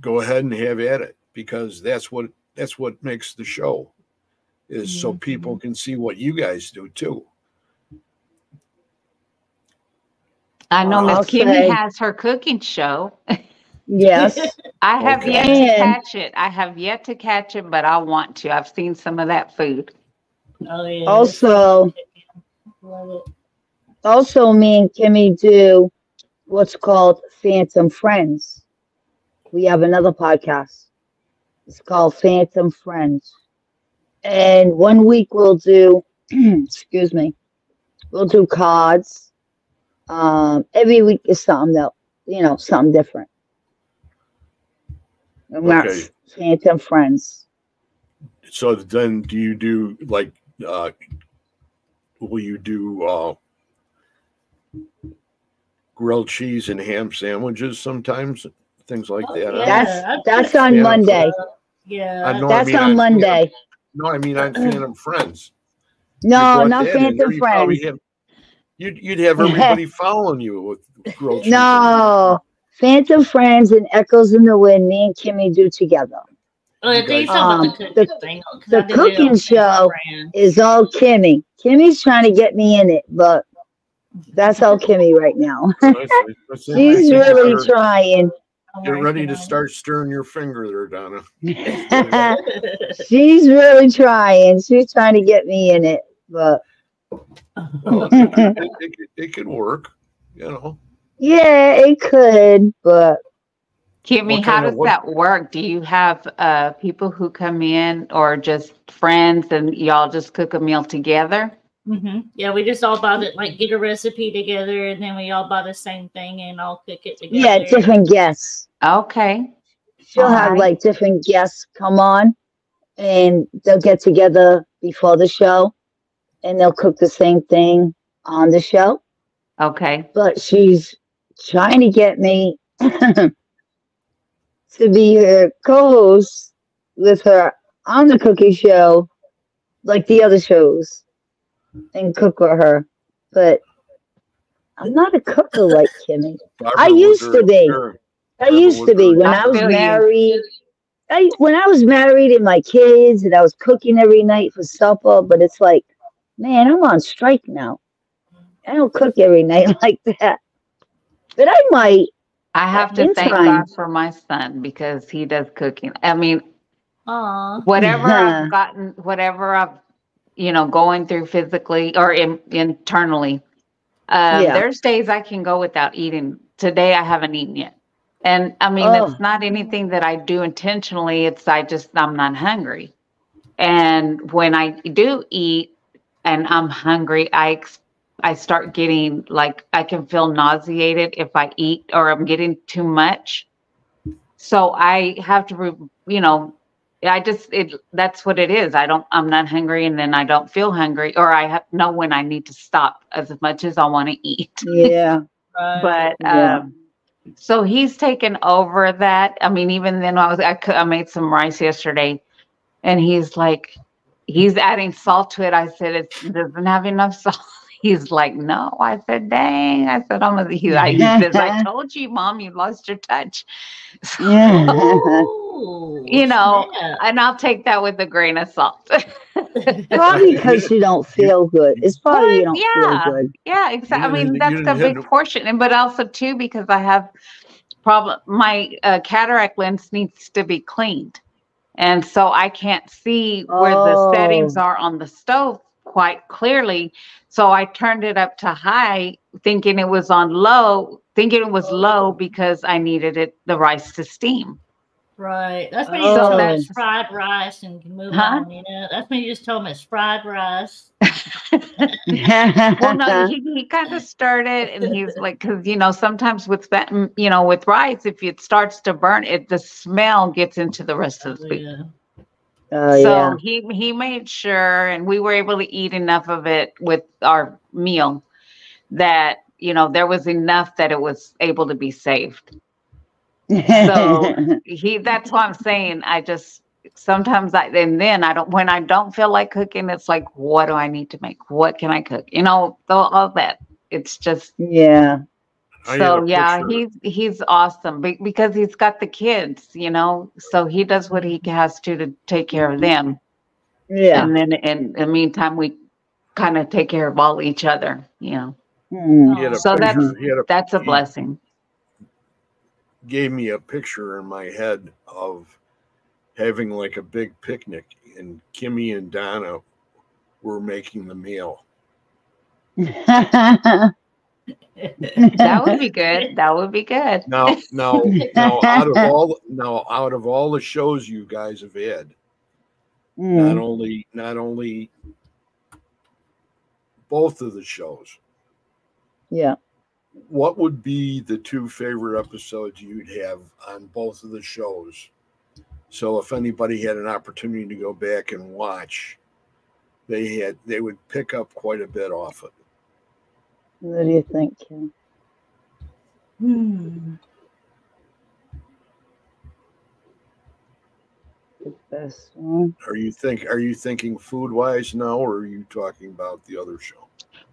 go ahead and have at it because that's what that's what makes the show is so Mhm. people can see what you guys do too I know I'll Miss Kimmy say- has her cooking show. Yes. I have Okay. yet to catch it. I have yet to catch it, but I want to. I've seen some of that food. Oh yeah. Also, Love it. also me and Kimmy do what's called Phantom Friends. We have another podcast. It's called Phantom Friends. And one week we'll do, excuse me, we'll do cards. Um, every week is something that, you know, something different. And that's Okay. Phantom Friends. So then do you do like uh will you do uh grilled cheese and ham sandwiches sometimes? Things like Oh, that. yeah. That's that's on Yeah. Monday. Yeah. I know- That's mean, on I- Monday. No, I mean on Phantom Friends. You No, brought not that in there, Phantom you probably Friends. have- You'd you'd have everybody following you with grilled cheese. No, Phantom Friends and Echoes in the Wind. Me and Kimmy do together. Oh, I think guys- about Um, the cooking the- thing. 'cause the I did it cooking show Instagram. Is all Kimmy. Kimmy's trying to get me in it, but that's all Kimmy right now. That's- that's- She's that's- really Get trying. Get ready to start stirring your finger there, Donna. She's really trying. She's trying to get me in it, but Well, it, it, it, it, it could work, you know. Yeah, it could. But Kimmy, how does what- that work? Do you have uh, people who come in or just friends and y'all just cook a meal together? hmm Yeah, we just all bought it, like get a recipe together, and then we all buy the same thing and all cook it together. yeah, different guests. Okay. She'll have Alright. like different guests come on, and they'll get together before the show, and they'll cook the same thing on the show. Okay. but she's trying to get me to be her co-host with her on the cookie show, like the other shows, and cook with her. But I'm not a cooker like Kimmy. I used to be. I used to be when I I was married. I when I was married and my kids and I was cooking every night for supper, but it's like, man, I'm on strike now. I don't cook every night like that. But I might. I have to thank time. God for my son because he does cooking. I mean, Aw. whatever Uh-huh. I've gotten, whatever I've, you know, going through physically or in, internally, uh, Yeah. there's days I can go without eating. Today I haven't eaten yet. And I mean, Oh. it's not anything that I do intentionally. It's I just, I'm not hungry. And when I do eat and I'm hungry, I, ex- I start getting like, I can feel nauseated if I eat or I'm getting too much. So I have to, you know, I just it that's what it is. I don't I'm not hungry and then I don't feel hungry or I have know when I need to stop as much as I want to eat. Yeah. Right. But Yeah. um so he's taken over that. I mean even then I was I, I made some rice yesterday and he's like he's adding salt to it. I said it doesn't have enough salt. He's like, no. I said, dang. I said, I'm gonna he, I, he says, I told you, mom, you lost your touch. So- Yeah. You know, snap. and I'll take that with a grain of salt. probably because you don't feel good. It's probably you don't Yeah. feel good. yeah, exactly. I mean, that's you a big have portion, and but also too because I have problem. My uh, cataract lens needs to be cleaned, and so I can't see where the settings Oh. are on the stove quite clearly. So I turned it up to high, thinking it was on low, thinking it was low oh. because I needed it the rice to steam. Right. That's when you Oh. just tell them that's- it's fried rice and you move Huh? on, you know. That's when you just told them it's fried rice. well, no, he, he kind of started, and he's like, because you know, sometimes with that, you know, with rice, if it starts to burn, it the smell gets into the rest of the oh, food. Yeah. Oh, so yeah. he he made sure, and we were able to eat enough of it with our meal that you know there was enough that it was able to be saved. So he that's why I'm saying I just sometimes I and then I don't when I don't feel like cooking, it's like what do I need to make? What can I cook? You know, all that. It's just yeah. I had so yeah, he's he's awesome because he's got the kids, you know. So he does what he has to to take care of them, Yeah. and then in the meantime, we kind of take care of all each other. You know, Mm. a So that's- picture- he had a that's a blessing. gave me a picture in my head of having like a big picnic and Kimmy and Donna were making the meal. That would be good. That would be good. Now, now, now out of all now out of all the shows you guys have had, not Mm. only not only both of the shows, Yeah. what would be the two favorite episodes you'd have on both of the shows? So if anybody had an opportunity to go back and watch, they had they would pick up quite a bit off it. What do you think, Kim? Hmm. The best one? Are you think are you thinking food wise now or are you talking about the other show?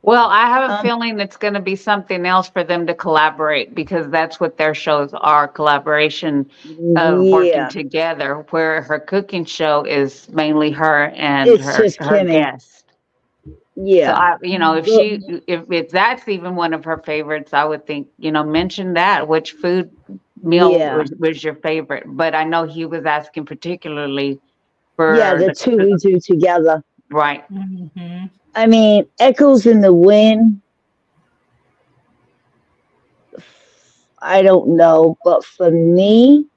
Well, I have a Um, feeling it's going to be something else for them to collaborate because that's what their shows are collaboration of working together. Where her cooking show is mainly her and It's her, just her Kimmy. Guest. So Yeah. I, you know, if Well- she, if, if that's even one of her favorites, I would think, you know, mention that. Which food meal Yeah. was, was your favorite? But I know he was asking particularly for Yeah, the two we do together. right. Mhm. I mean, Echoes in the Wind. I don't know, but for me,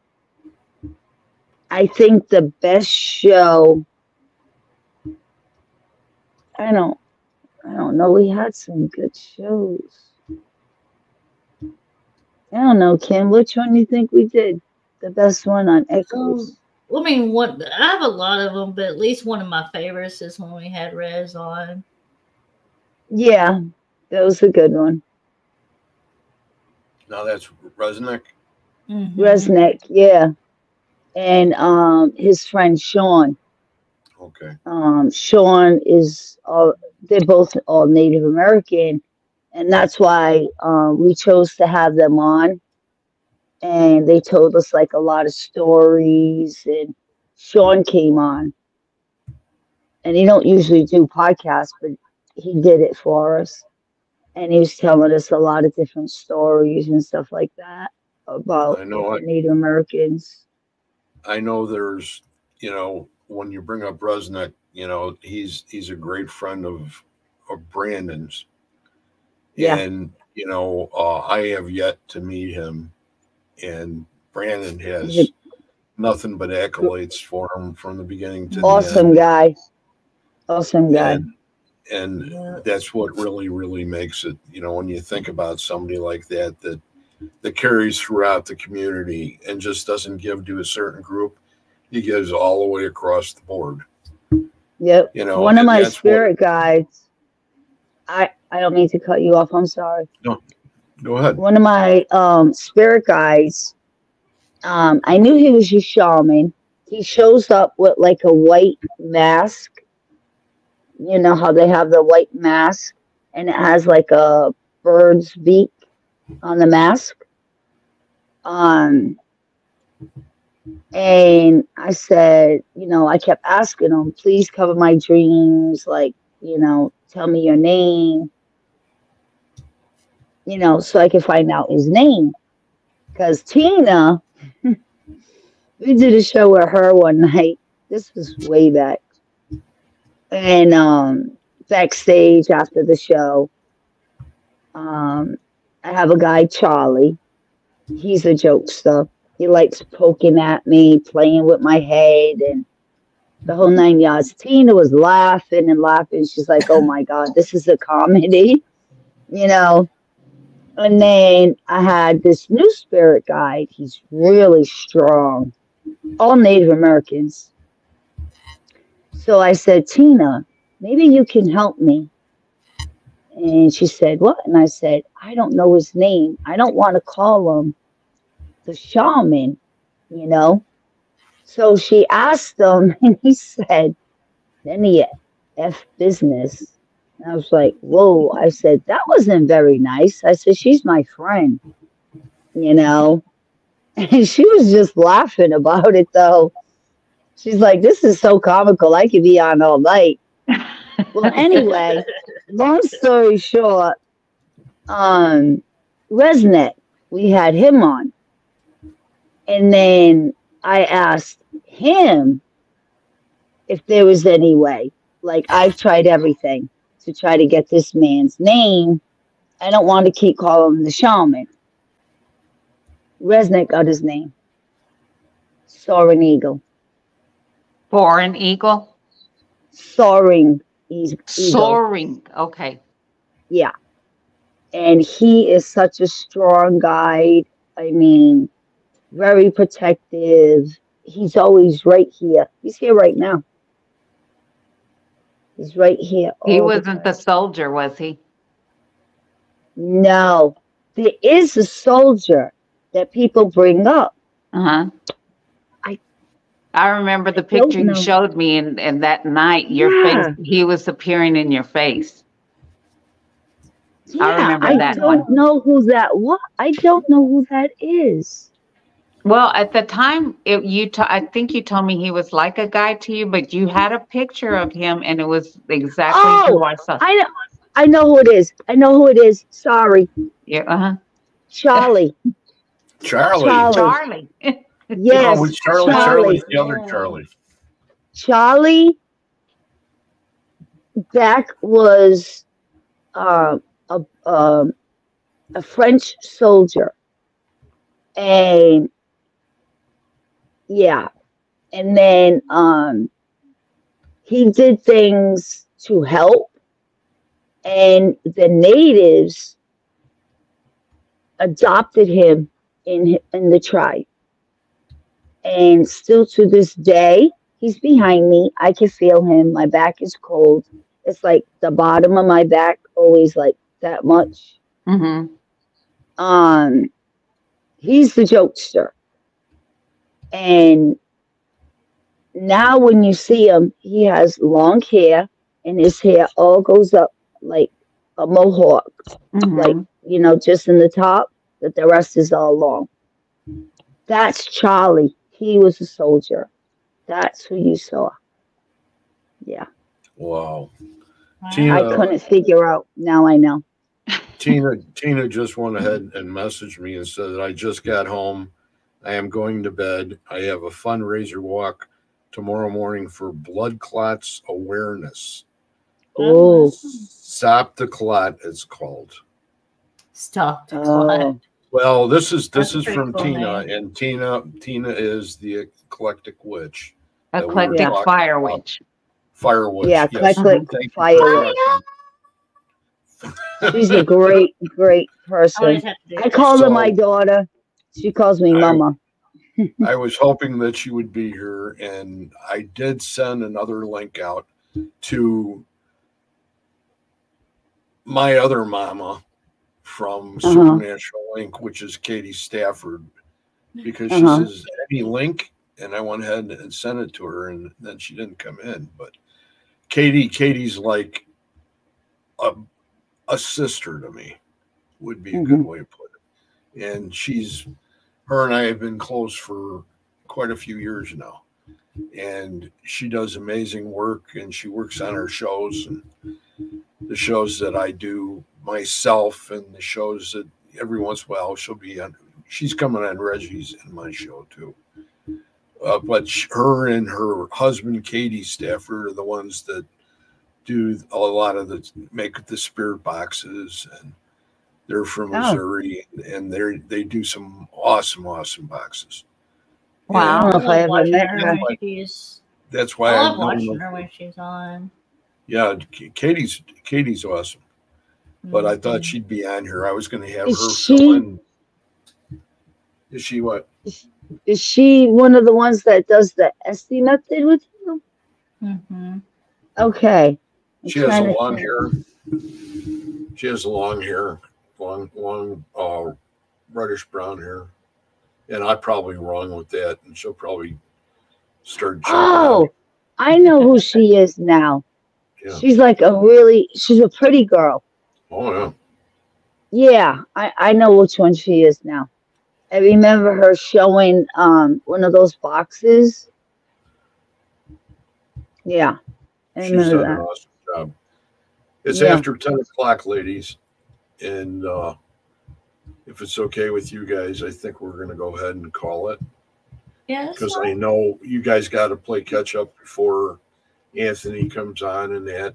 I think the best show. I don't, I don't know. We had some good shows. I don't know, Kim. Which one do you think we did? The best one on Echoes. I mean, what I have a lot of them, but at least one of my favorites is when we had Rez on. Yeah, that was a good one. Now that's Resnick. Mhm. Resnick, yeah. And um his friend Sean. Okay. Um Sean is all they're both all Native American and that's why um we chose to have them on. And they told us like a lot of stories and Sean came on. And he don't usually do podcasts, but he did it for us. And he was telling us a lot of different stories and stuff like that about I know Native Americans. I know there's, you know, when you bring up Resnick, you know, he's he's a great friend of of Brandon's. Yeah. And you know, uh, I have yet to meet him, and Brandon has nothing but accolades for him from the beginning to the Awesome end. guy. Awesome guy. And, and Yeah. that's what really, really makes it. You know, when you think about somebody like that, that that carries throughout the community and just doesn't give to a certain group, he gives all the way across the board. Yep. You know, One of my that's what- spirit guides. I I don't mean to cut you off. I'm sorry. No, go ahead. One of my um spirit guides. Um, I knew he was a shaman. He shows up with like a white mask. You know how they have the white mask, and it has like a bird's beak on the mask. Um, and I said, you know, I kept asking him, please cover my dreams, like, you know, tell me your name, you know, so I could find out his name. Because Tina, we did a show with her one night. This was way back. And um, backstage after the show, um, I have a guy, Charlie. He's a jokester. He likes poking at me, playing with my head, and the whole nine yards. Tina was laughing and laughing. She's like, "Oh my god, this is a comedy," you know. And then I had this new spirit guide. He's really strong, all Native Americans. So I said, Tina, maybe you can help me. And she said, What? And I said, I don't know his name. I don't want to call him the shaman, you know? So she asked him, and he said, Then he F business. And I was like, Whoa. I said, That wasn't very nice. I said, She's my friend, you know? And she was just laughing about it, though. She's like, This is so comical. I could be on all night. Well, anyway, long story short, um, Resnick, we had him on. And then I asked him if there was any way. Like, I've tried everything to try to get this man's name. I don't want to keep calling him the shaman. Resnick got his name. Soaring Eagle. Foreign eagle, Soaring Eagle. soaring. Okay. Yeah. And he is such a strong guide. I mean, very protective. He's always right here. He's here right now. He's right here. He wasn't the time. soldier, was he? No. There is a soldier that people bring up. Uh huh. I- I remember the don't picture you showed me, and, and that night, your Yeah. face, he was appearing in your face. I remember I don't one. know who that was. I don't know who that is. Well, at the time, it, you, t- I think you told me he was like a guy to you, but you had a picture of him, and it was exactly who Oh, I saw. I know. I know who it is. I know who it is. Sorry, Yeah, uh-huh. Charlie. Charlie. Charlie. Charlie. Yes, oh, it's Charlie. Charlie. Charlie's the other Charlie. Charlie Beck was uh, a um, a French soldier, and yeah, and then um, he did things to help, and the natives adopted him in in the tribe, and still to this day, he's behind me. I can feel him. My back is cold. It's like the bottom of my back always like that much. hmm Um he's the jokester. And now when you see him, he has long hair and his hair all goes up like a mohawk, hmm like you know, just in the top, but the rest is all long. That's Charlie. He was a soldier. That's who you saw. Yeah. Wow. Wow. Tina- I couldn't figure out. Now I know. Tina Tina just went ahead and messaged me and said that I just got home. I am going to bed. I have a fundraiser walk tomorrow morning for blood clots awareness. Oh. Stop the clot, it's called. Stop the oh. clot. clock. Well, this is this That's is from cool Tina, name. and Tina Tina is the eclectic witch. that we Eclectic fire about. witch. Fire witch. Yeah, yes. eclectic Thank you for fire correcting. She's a great, great person. Always have to do I that. call her my daughter. She calls me I- mama. I was hoping that she would be here, and I did send another link out to my other mama from Uh-huh. Supernatural Link, which is Katie Stafford, because she Uh-huh. says any link, and I went ahead and sent it to her, and then she didn't come in. But Katie, Katie's like a a sister to me, would be a good way to put it. And she's her and I have been close for quite a few years now. And she does amazing work and she works on her shows and the shows that I do myself and the shows that every once in a while she'll be on. She's coming on Reggie's in my show too. Uh, but her and her husband, Katie Stafford, are the ones that do a lot of the make the spirit boxes and they're from Oh. Missouri and they they do some awesome, awesome boxes. Wow. I don't know if I ever met her. her. She's That's why I love know watching her when she's on. Yeah, Katie's Katie's awesome, but I thought Mhm. she'd be on here. I was going to have Is her she- fill in. Is she what? Is she one of the ones that does the SD method with you? Mm-hmm. Okay. I'm She has a long hair. She has long hair, long, long, uh, reddish brown hair, and I'm probably wrong with that, and she'll probably start. Oh. I know who she is now. Yeah. She's like a really, she's a pretty girl. Oh yeah. Yeah, I, I know which one she is now. I remember her showing um one of those boxes. Yeah, I She's done remember an awesome job. It's Yeah. after ten o'clock, ladies, and uh, if it's okay with you guys, I think we're going to go ahead and call it Yes. because I know you guys got to play catch up before Anthony comes on and that.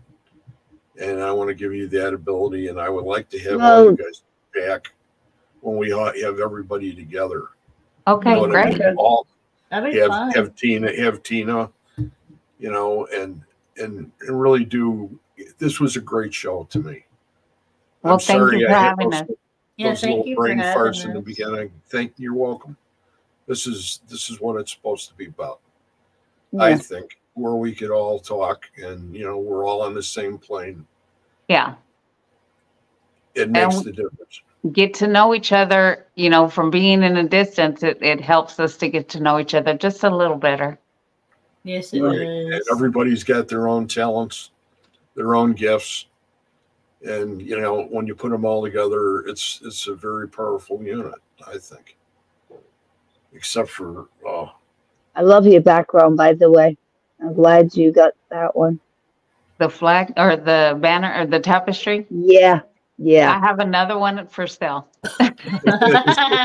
And I want to give you that ability, and I would like to have all you guys back when we have everybody together. Okay, You know what I great. mean? All That'd be have fun. have Tina have Tina, you know, and and and really do. This was a great show to me. Well, I'm thank you for I having those, us. yeah, thank little you for brain having farts in the beginning. Thank you're welcome. This is this is what it's supposed to be about. I think where we could all talk and you know we're all on the same plane. Yeah. It makes And- the difference. Get to know each other, you know, from being in a distance, it, it helps us to get to know each other just a little better. Yes, it Right. And is. everybody's got their own talents, their own gifts. And you know, when you put them all together, it's it's a very powerful unit, I think. Except for uh I love your background, by the way. I'm glad you got that one. The flag or the banner or the tapestry. Yeah, yeah. I have another one for sale. Oh,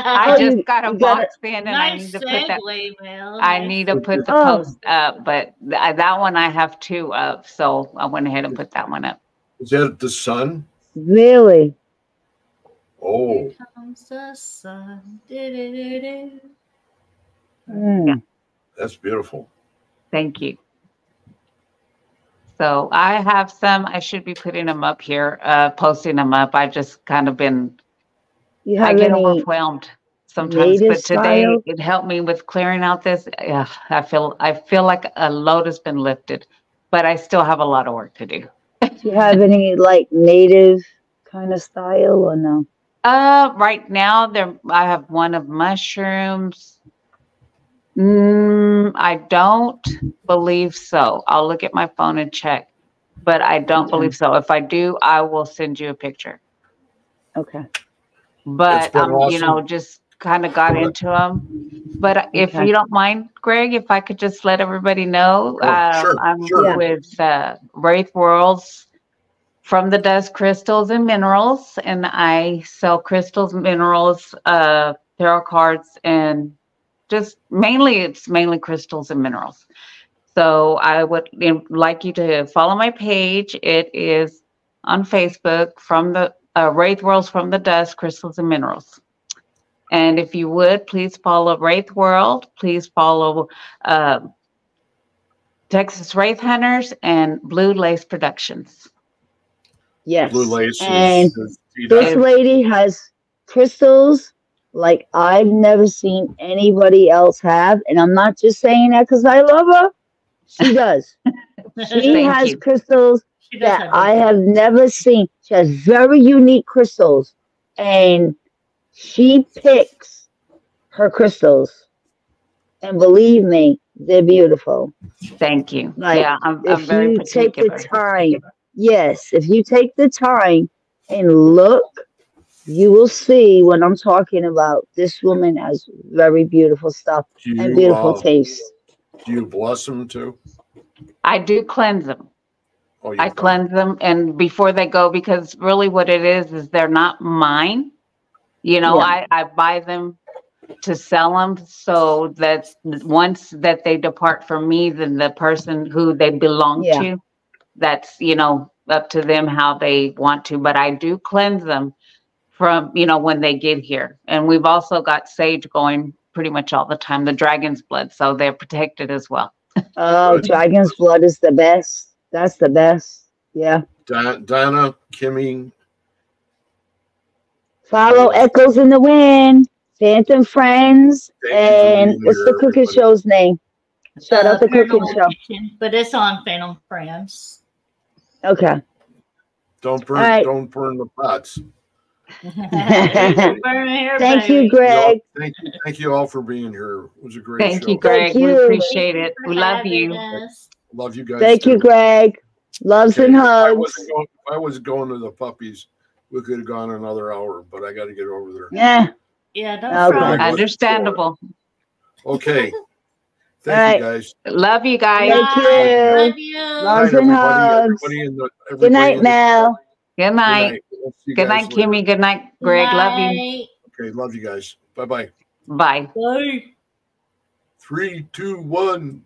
I just got a you got box in and I need to put that. segue, Mel. I need to put the Oh. post up, but th- that one I have two of, so I went ahead and put that one up. Is that the sun? Really? Oh, Here comes the sun. Do-do-do-do. Mm. that's beautiful. Thank you. So I have some, I should be putting them up here, uh, posting them up. I've just kind of been, You I have get overwhelmed sometimes, but today style? it helped me with clearing out this. Yeah, I feel, I feel like a load has been lifted, but I still have a lot of work to do. Do you have any like native kind of style or no? Uh, right now there, I have one of mushrooms. Mm, I don't believe so. I'll look at my phone and check, but I don't Okay. believe so. If I do, I will send you a picture. Okay. But been um, you know, just kind of got into them. But if Okay. you don't mind, Greg, if I could just let everybody know, Sure, um, sure, I'm sure. With uh, Wraith Worlds from the Dust Crystals and Minerals, and I sell crystals, minerals, uh, tarot cards, and just mainly it's mainly crystals and minerals. So I would like you to follow my page. It is on Facebook from the uh, Wraith Worlds from the Dust Crystals and Minerals. And if you would, please follow Wraith World. Please follow uh, Texas Wraith Hunters and Blue Lace Productions. Yes. Blue lace. And is- is- This lady has crystals like I've never seen anybody else have. And I'm not just saying that because I love her. She does. She has you. crystals She that have I have never seen. She has very unique crystals. And she picks her crystals. And believe me, they're beautiful. Thank you. Like, yeah, I'm, I'm If very you take the time, yes, if you take the time and look, you will see what I'm talking about. This woman has very beautiful stuff do you, and beautiful uh, taste. Do you bless them too? I do cleanse them. Oh, I do. cleanse them and before they go, because really what it is, is they're not mine. You know, Yeah. I, I buy them to sell them so that once that they depart from me, then the person who they belong Yeah. to, that's, you know, up to them how they want to, but I do cleanse them from, you know, when they get here. And we've also got sage going pretty much all the time, the dragon's blood, so they're protected as well. Oh, dragon's blood is the best. That's the best. Yeah. Don, Donna, Kimmy, Follow Echoes in the Wind, Phantom Friends, Thank and being what's the cooking show's name? Shout Uh, out the cooking show. Kitchen, but it's on Phantom Friends. Okay. don't burn, All right. don't burn the pots. Burn here, Thank you, baby. Greg. Thank you, thank you all for being here. It was a great Thank show. you, Greg. We you. appreciate it. We love you. us. Love you guys. Thank you. Greg. Loves Okay, and if I hugs. going, if I was going to the puppies, we could have gone another hour, but I got to get over there. Yeah. Yeah, don't Okay. Understandable. Okay. All Thank right. you, guys. Love you guys. Thank you. Love you. Loves Good and night, hugs. Everybody in the- Good night, Mel. Good Good night. We'll see you Good guys night, later. Kimmy. Good night, Greg. Love you. Okay, love you guys. Bye bye. Bye. Bye. Three, two, one.